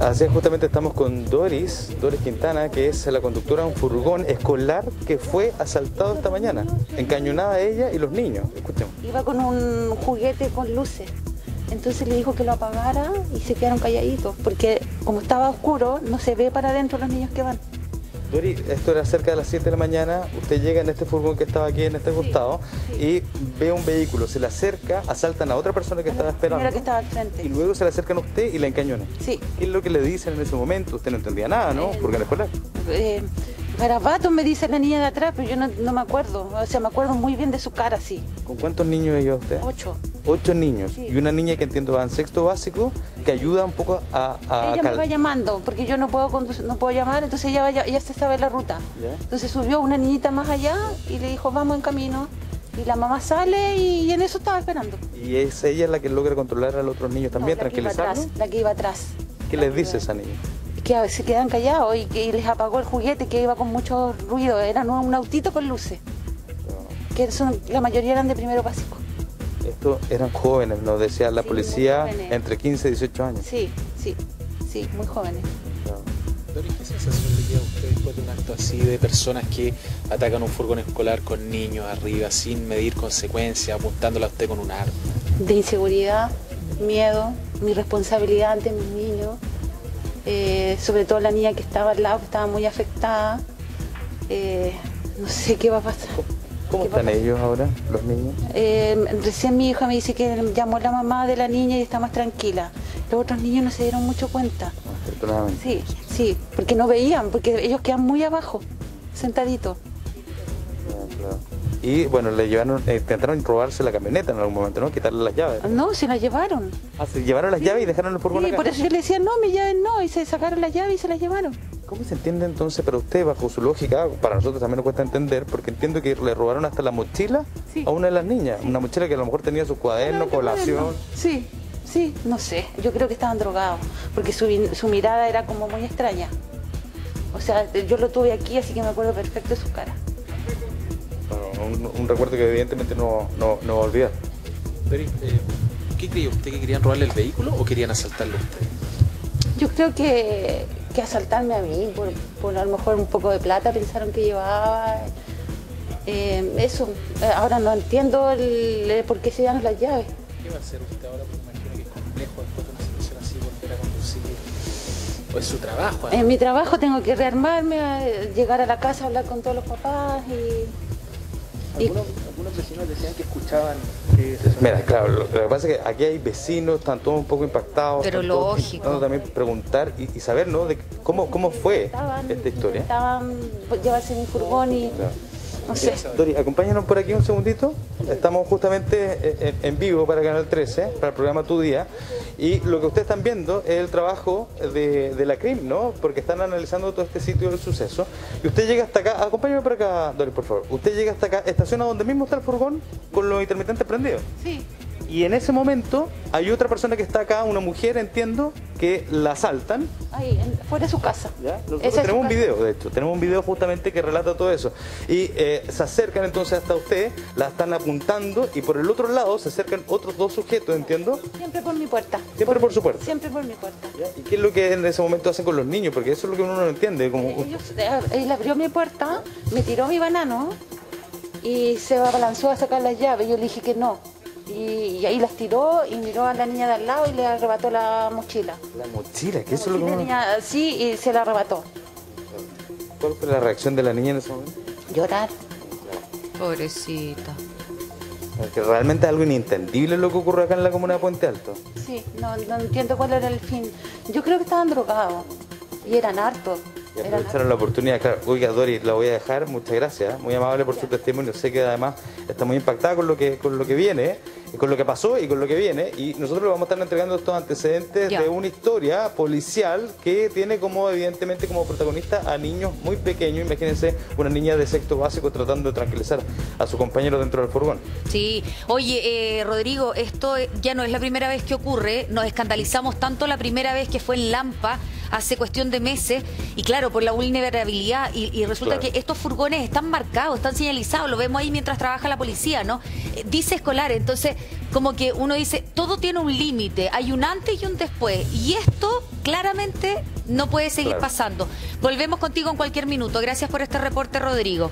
Así es, justamente estamos con Doris, Doris Quintana, que es la conductora de un furgón escolar que fue asaltado esta mañana. Encañonada ella y los niños. Escuchemos. Iba con un juguete con luces. Entonces le dijo que lo apagara y se quedaron calladitos, porque como estaba oscuro, no se ve para adentro los niños que van. Doris, esto era cerca de las 7 de la mañana, usted llega en este furgón que estaba aquí en este costado y ve un vehículo, se le acerca, asaltan a otra persona que estaba esperando. Que estaba al frente. Y luego se le acercan a usted y la encañonan. Sí. ¿Qué es lo que le dicen en ese momento? Usted no entendía nada, ¿no? Eh, Furgón escolar. Eh, Garabato me dice la niña de atrás, pero yo no, no me acuerdo. O sea, me acuerdo muy bien de su cara, sí. ¿Con cuántos niños iba usted? Ocho. Ocho niños. Sí. Y una niña que entiendo va en sexto básico, que ayuda un poco a... a ella me va llamando, porque yo no puedo conducir- no puedo llamar, entonces ella, vaya, ella se sabe la ruta. Ya. Entonces subió una niñita más allá y le dijo, vamos en camino. Y la mamá sale y, en eso estaba esperando. Y es ella la que logra controlar a los otros niños también, No, la que iba tranquilizarlos. atrás, la que iba atrás. ¿Qué les dice esa niña? Que se quedan callados y que les apagó el juguete que iba con mucho ruido. Era un autito con luces, que son, la mayoría eran de primero básico. Estos eran jóvenes, nos decía la Sí, policía, entre 15 y 18 años. Sí, sí, sí, muy jóvenes. Doris, ¿qué sensación le queda a usted después de un acto así de personas que atacan un furgón escolar con niños arriba sin medir consecuencias, apuntándole a usted con un arma? de inseguridad, miedo, mi responsabilidad ante mis niños, eh, sobre todo la niña que estaba al lado, que estaba muy afectada. Eh, no sé qué va a pasar. ¿Cómo ¿Qué va a están pasar? ellos ahora, los niños? Eh, recién mi hija me dice que llamó la mamá de la niña y está más tranquila. Los otros niños no se dieron mucho cuenta. Afortunadamente. Sí, sí, porque no veían, porque ellos quedan muy abajo, sentaditos. Y bueno, le llevaron, eh, intentaron robarse la camioneta en algún momento, ¿no? Quitarle las llaves. No, se la llevaron. Ah, se llevaron las llaves y dejaron el furgón Sí, acá. por eso yo le decía, no, mi llave no, y se sacaron las llaves y se las llevaron. ¿Cómo se entiende entonces para usted, bajo su lógica, para nosotros también nos cuesta entender, porque entiendo que le robaron hasta la mochila Sí. a una de las niñas, una mochila que a lo mejor tenía su cuaderno, colación. Sí, sí, no sé. Yo creo que estaban drogados, porque su, su mirada era como muy extraña. O sea, yo lo tuve aquí, así que me acuerdo perfecto de su cara. Un, un recuerdo que evidentemente no, no, no va a olvidar. Doris, eh, ¿qué creía usted? ¿Que querían robarle el vehículo o querían asaltarlo a usted? Yo creo que, que asaltarme a mí, por, por a lo mejor un poco de plata, pensaron que llevaba. Eh, eso, Eh, ahora no entiendo el, el por qué se dan las llaves. ¿Qué va a hacer usted ahora? Porque imagino que es complejo después de una situación así volver a conducir. O es su trabajo. ¿eh? En mi trabajo tengo que rearmarme, eh, llegar a la casa, hablar con todos los papás y... Algunos, algunos vecinos decían que escuchaban Mira, claro, lo, lo que pasa es que aquí hay vecinos, están todos un poco impactados. Pero lógico. también preguntar y, y saber, ¿no? De cómo, cómo fue Estaban, esta historia. Estaban pues, llevarse mi furgón y Claro. no sé. Dori, acompáñanos por aquí un segundito. Estamos justamente eh, en, en vivo para Canal 13, para el programa Tu Día. Y lo que ustedes están viendo es el trabajo de, de la CRIM, ¿no? Porque están analizando todo este sitio del suceso. Y usted llega hasta acá, acompáñame por acá, Dori, por favor. Usted llega hasta acá, estaciona donde mismo está el furgón con los intermitentes prendidos. Sí, Y en ese momento hay otra persona que está acá, una mujer, entiendo, que la asaltan. ahí, fuera de su casa. tenemos un video, de hecho, tenemos un video justamente que relata todo eso. Y eh, se acercan entonces hasta usted, la están apuntando y por el otro lado se acercan otros dos sujetos, entiendo. Siempre por mi puerta. Siempre por su puerta. Siempre por mi puerta. ¿ya? ¿Y qué es lo que en ese momento hacen con los niños? Porque eso es lo que uno no entiende. Como, Ellos, eh, él abrió mi puerta, me tiró mi banano y se abalanzó a sacar las llaves. Yo le dije que no. Y, y ahí las tiró y miró a la niña de al lado y le arrebató la mochila. la mochila, que eso es Y lo que la niña, sí, y se la arrebató. ¿Cuál fue la reacción de la niña en ese momento? Llorar. Pobrecita. Que realmente es algo inintendible lo que ocurre acá en la comuna de Puente Alto. Sí, no, no entiendo cuál era el fin. Yo creo que estaban drogados y eran hartos. Y aprovecharon la oportunidad, claro. Oiga, Dori, la voy a dejar, muchas gracias, ¿eh? muy amable por su testimonio. Sé que además está muy impactada con lo que, con lo que viene, y con lo que pasó y con lo que viene. Y nosotros le vamos a estar entregando estos antecedentes Ya. de una historia policial que tiene como, evidentemente, como protagonista a niños muy pequeños. Imagínense una niña de sexto básico tratando de tranquilizar a su compañero dentro del furgón. Sí, oye, eh, Rodrigo, esto ya no es la primera vez que ocurre. Nos escandalizamos tanto la primera vez que fue en Lampa. Hace cuestión de meses y claro, por la vulnerabilidad y, y resulta Claro. que estos furgones están marcados, están señalizados, lo vemos ahí mientras trabaja la policía, ¿no? Eh, Dice escolar, entonces como que uno dice, todo tiene un límite, hay un antes y un después y esto claramente no puede seguir Claro. pasando. Volvemos contigo en cualquier minuto. Gracias por este reporte, Rodrigo.